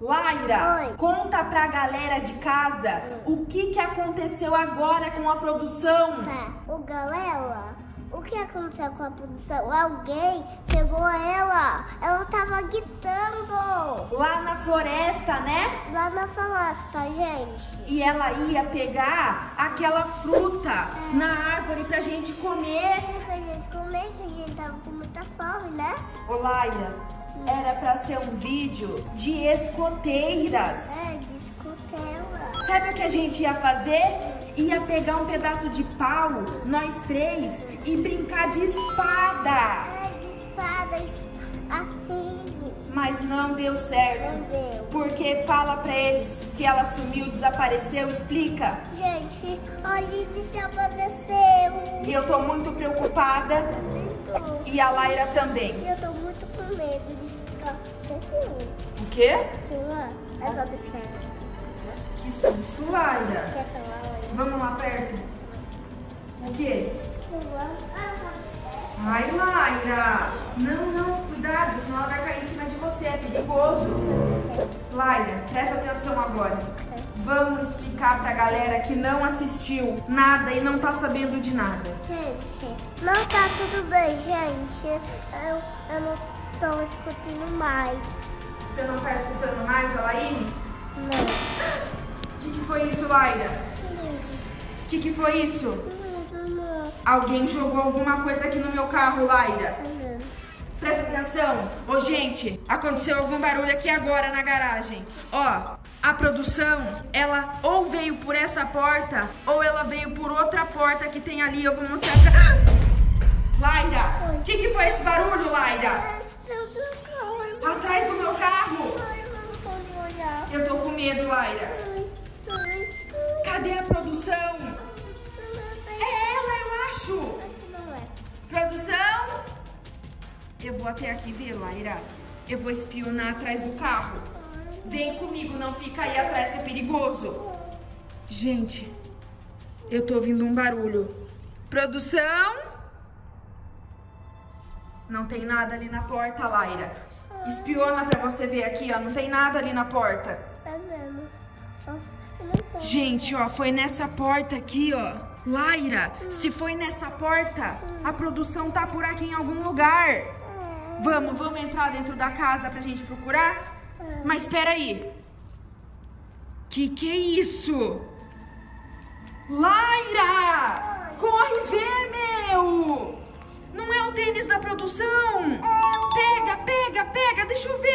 Laira, Oi. conta pra galera de casa o que, que aconteceu agora com a produção. Tá, o galera, o que aconteceu com a produção? Alguém chegou a ela, ela tava gritando Lá na floresta, né? lá na floresta, gente. E ela ia pegar aquela fruta na árvore pra gente comer. Pra gente comer, que a gente tava com muita fome, né? Ô Laira, era pra ser um vídeo de escoteiras. É, discutela. Sabe o que a gente ia fazer? Ia pegar um pedaço de pau, nós três, e brincar de espada. É, de espadas assim, Mas não deu certo. não deu. Porque fala pra eles que ela sumiu, desapareceu, explica. Gente, olha, desapareceu. E eu tô muito preocupada Também tô. e a Laira também. Eu tô muito medo de ficar pequeno. O quê? Lá, essa bicicleta. Que susto, Laira. Olha? Vamos lá perto. O quê? Ah, Ai, Laira. Não, não, cuidado, senão ela vai cair em cima de você, é perigoso. Laira, presta atenção agora. Vamos explicar pra galera que não assistiu nada e não tá sabendo de nada. Gente, não tá tudo bem, gente. Eu, eu não tô discutindo mais. Você não tá escutando mais a Laine? Não. O que, que foi isso, Laira? O que, que foi isso? Não, não, Alguém jogou alguma coisa aqui no meu carro, Laira. não. Presta atenção. Ô, gente, aconteceu algum barulho aqui agora na garagem. Ó, a produção, ela ou veio por essa porta, ou ela veio por outra porta que tem ali. Eu vou mostrar pra... Laira, o que, que foi esse barulho, Laira? Calma. Atrás do meu carro. Eu tô com medo, Laira. Ai, ai, Cadê a produção? É ela, eu acho. É. Produção? Eu vou até aqui ver, Laira. Eu vou espionar atrás do carro. Vem comigo, não fica aí atrás que é perigoso. Gente, eu tô ouvindo um barulho. Produção? Não tem nada ali na porta, Laira. Espiona pra você ver aqui, ó. Não tem nada ali na porta. É eu não sei. Gente, ó, foi nessa porta aqui, ó. Laira, se foi nessa porta, a produção tá por aqui em algum lugar. É, Vamos, vamos entrar dentro da casa pra gente procurar? Mas espera aí. Que que é isso? Laira! Corre ver, meu! Não é o tênis da produção? Pega, pega, pega, deixa eu ver.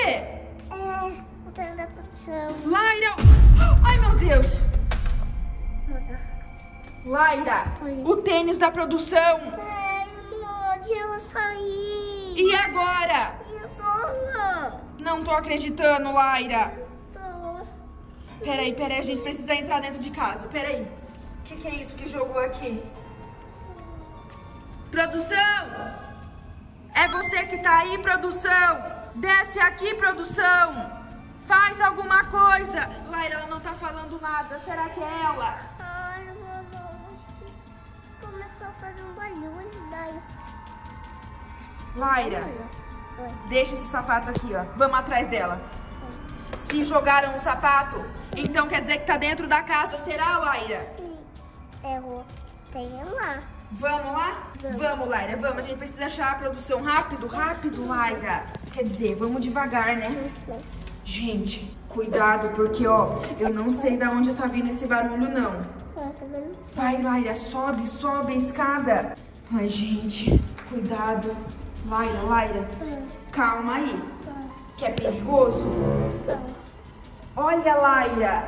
é, o trem da produção. Laira! Ai, meu Deus! Laira, o tênis da produção. Sair. E agora? Não tô acreditando, Laira. Peraí, peraí, a gente precisa entrar dentro de casa. Peraí. O que, que é isso que jogou aqui? Produção! Você que tá aí, produção? Desce aqui, produção! Faz alguma coisa! Laira, ela não tá falando nada. Será que é ela? Ai, começou a fazer um barulho daí. Laira, deixa esse sapato aqui, ó. Vamos atrás dela. Se jogaram o sapato, então quer dizer que tá dentro da casa. Será, Laira? Sim, é o que tem lá. Vamos lá? Vamos. Vamos, Laira, vamos. A gente precisa achar a produção rápido, rápido, Laira. Quer dizer, vamos devagar, né? Gente, cuidado, porque, ó, eu não sei da onde tá vindo esse barulho, não. Ah, tá? Vai, Laira, sobe, sobe a escada. Ai, gente, cuidado. Laira, Laira, calma aí, que é perigoso. Olha, Laira,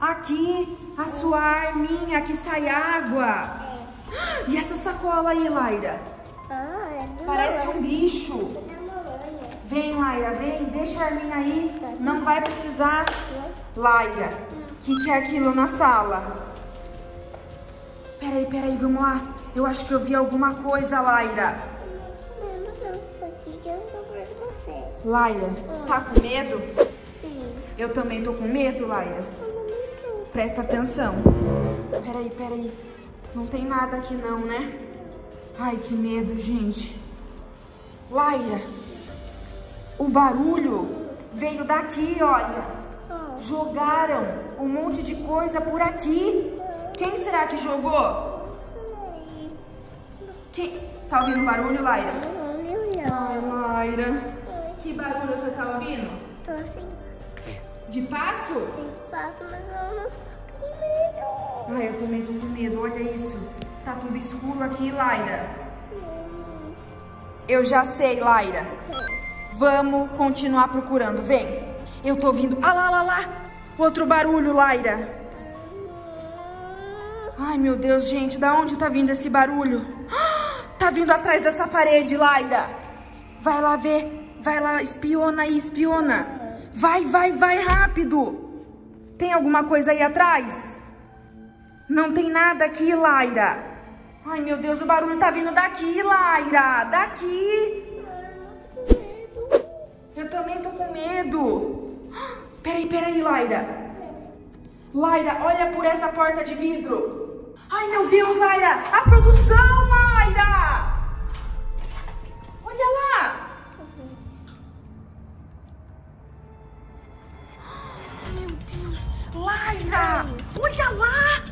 aqui a sua arminha que sai água. E essa sacola aí, Laira? Ah, é do Parece um bicho. É. Vem, Laira, vem, deixa a arminha aí. Não vai precisar. Laira, o que, que é aquilo na sala? Peraí, peraí, vamos lá. Eu acho que eu vi alguma coisa, Laira. Laira, você tá com medo? Sim. Eu também tô com medo, Laira. Presta atenção. Peraí, peraí. Não tem nada aqui não, né? Ai, que medo, gente. Laira, o barulho veio daqui, olha. Jogaram um monte de coisa por aqui. Quem será que jogou? Quem? Tá ouvindo barulho, Laira? Ai. Laira. Que barulho você tá ouvindo? Tô assim, De passo? sem espaço, mas eu não medo. Ai, eu também tô com medo, olha isso. Tá tudo escuro aqui, Laira. Eu já sei, Laira. Vamos continuar procurando, vem. Eu tô ouvindo. Ah lá, lá, lá. Outro barulho, Laira. Ai, meu Deus, gente, da onde tá vindo esse barulho? Tá vindo atrás dessa parede, Laira. Vai lá ver. Vai lá, espiona aí, espiona. Vai, vai, vai rápido. Tem alguma coisa aí atrás? Não tem nada aqui, Laira. Ai, meu Deus, o barulho tá vindo daqui, Laira. Daqui. Eu também tô com medo. Peraí, peraí, Laira. Laira, olha por essa porta de vidro. Ai, meu Deus, Laira. A produção, Laira, olha lá.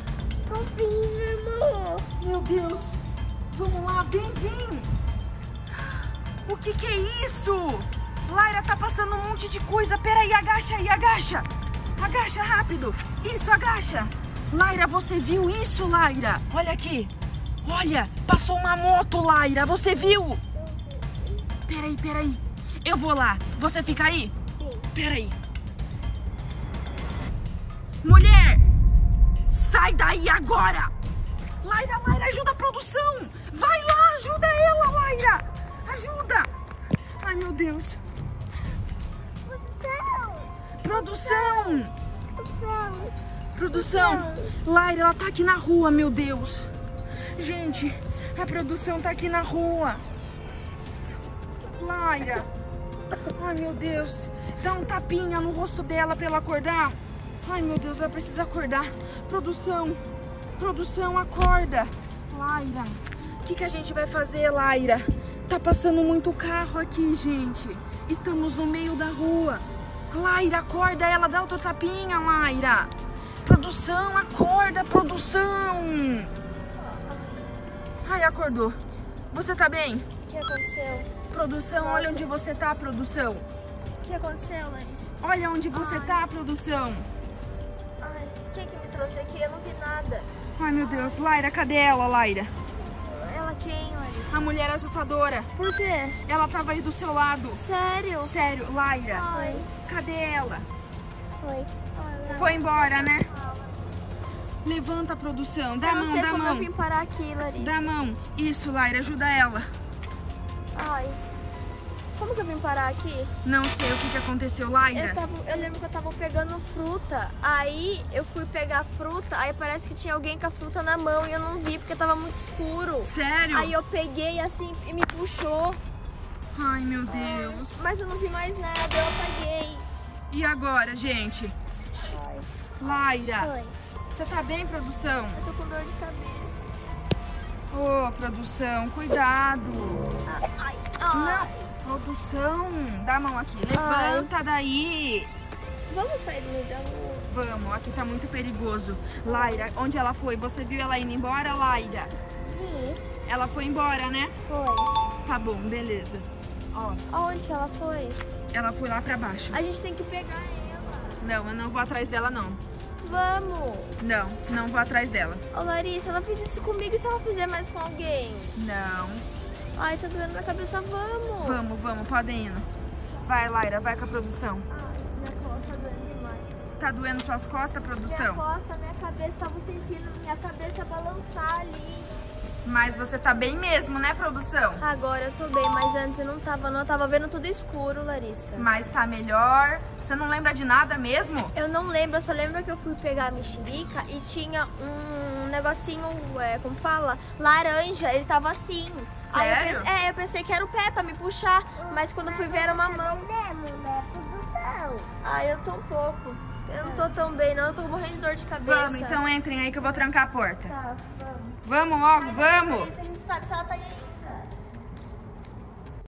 Tô vindo, irmão. Meu Deus. Vamos lá, vem, vem. O que que é isso? Laira, tá passando um monte de coisa. Peraí, agacha aí, agacha. Agacha rápido. Isso, agacha. Laira, você viu isso, Laira? Olha aqui. Olha, passou uma moto, Laira. Você viu? Peraí, peraí. Eu vou lá. Você fica aí? Sim. Peraí. Mulher! Sai daí agora! Laira, Laira, ajuda a produção! Vai lá, ajuda ela, Laira! Ajuda! Ai, meu Deus! Produção. Produção! Produção. Produção! Laira, ela tá aqui na rua, meu Deus! Gente, a produção tá aqui na rua! Laira! Ai, meu Deus! Dá um tapinha no rosto dela pra ela acordar! Ai, meu Deus, ela precisa acordar! Produção! Produção, acorda! Laira! O que, que a gente vai fazer, Laira? Tá passando muito carro aqui, gente! Estamos no meio da rua! Laira, acorda ela, dá outro tapinha, Laira! Produção, acorda, produção! Ai, acordou. Você tá bem? O que aconteceu? Produção, olha Nossa. onde você tá, produção. O que aconteceu, Larissa? Olha onde você Ai. tá, produção. Ai, quem que me trouxe aqui? Eu não vi nada. Ai, meu Deus. Laira, cadê ela, Laira? Ela quem, Larissa? A mulher assustadora. Por quê? Ela tava aí do seu lado. Sério? Sério, Laira. Ai. Cadê ela? Foi. Foi embora, né? Levanta a produção. Dá a mão, dá a como eu mão. vim parar aqui, Larissa. Dá a mão. Isso, Laira, ajuda ela. Ai. Como que eu vim parar aqui? Não sei o que, que aconteceu, Laira. Eu, tava, eu lembro que eu tava pegando fruta. Aí eu fui pegar a fruta, aí parece que tinha alguém com a fruta na mão e eu não vi porque tava muito escuro. Sério? Aí eu peguei assim e me puxou, Ai, meu Deus. mas eu não vi mais nada, eu apaguei. E agora, gente? Ai, Laira, Foi. você tá bem, produção? eu tô com dor de cabeça. Ô, produção, cuidado. Ai, ai, ai. Não, produção, dá a mão aqui. Levanta daí. Vamos sair do rua. Vamos, aqui tá muito perigoso. Laira, onde ela foi? Você viu ela indo embora, Laira? Vi. Ela foi embora, né? Foi. Tá bom, beleza. Ó, Aonde que ela foi? ela foi lá pra baixo. A gente tem que pegar ela. Não, eu não vou atrás dela, não. Vamos. Não, não vou atrás dela. Ô Larissa, ela fez isso comigo e se ela fizer mais com alguém? Não. Ai, tá doendo minha cabeça, vamos. Vamos, vamos, podem indo. Vai, Laira, vai com a produção. Ai, minha costa tá doendo demais. Tá doendo suas costas, Minha produção? costa, minha cabeça, tava sentindo minha cabeça balançar ali. Mas você tá bem mesmo, né, produção? Agora eu tô bem, mas antes eu não tava, não. Eu tava vendo tudo escuro, Larissa. Mas tá melhor. Você não lembra de nada mesmo? Eu não lembro, eu só lembro que eu fui pegar a mexerica e tinha um negocinho, é, como fala? Laranja, ele tava assim. Aí eu Sério? pensei, é, eu pensei que era o pé pra me puxar, mas quando eu fui ver era uma mão. Né? Ai, eu tô um pouco. Eu não tô tão bem, não. Eu tô morrendo de dor de cabeça. Vamos, então entrem aí que eu vou trancar a porta. Tá, vamos. Vamos logo, vamos! A gente sabe se ela tá aí